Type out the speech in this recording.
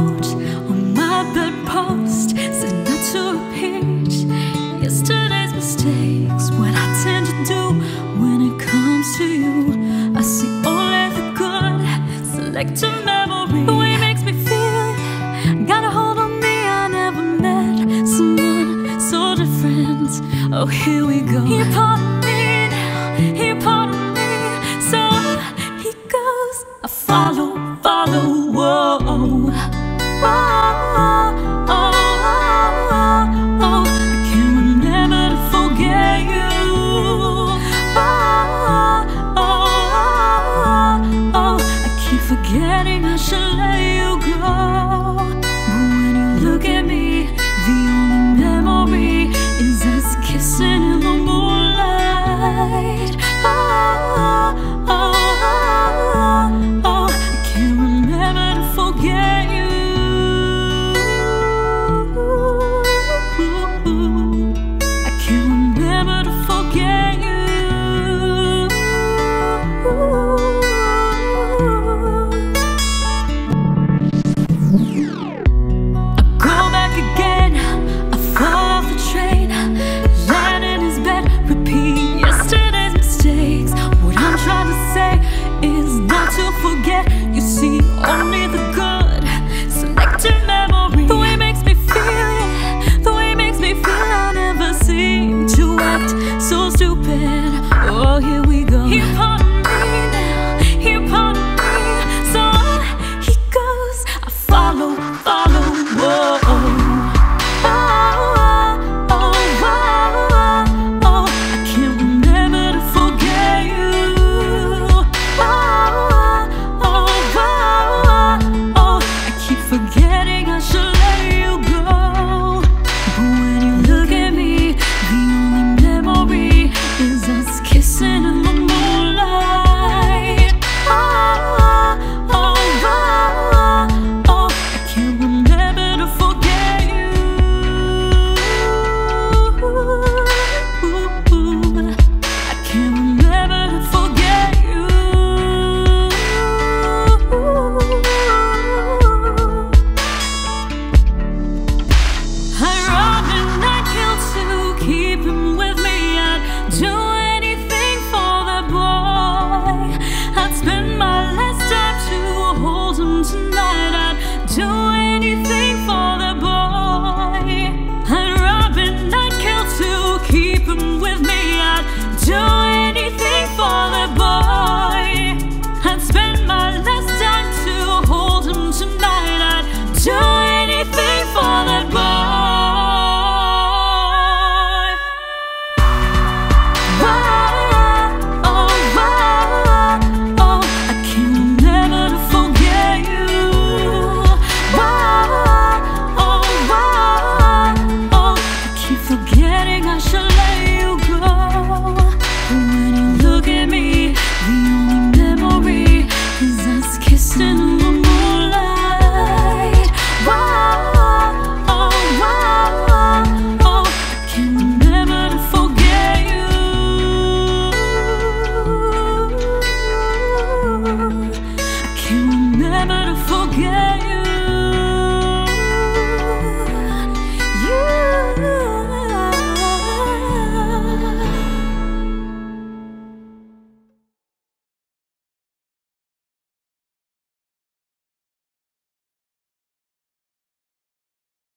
on my bedpost said not to repeat yesterday's mistakes. What I tend to do when it comes to you, I see only the good, selective memory. Goes. I follow, follow. Whoa. Oh, oh, oh, oh, oh, I can't remember to forget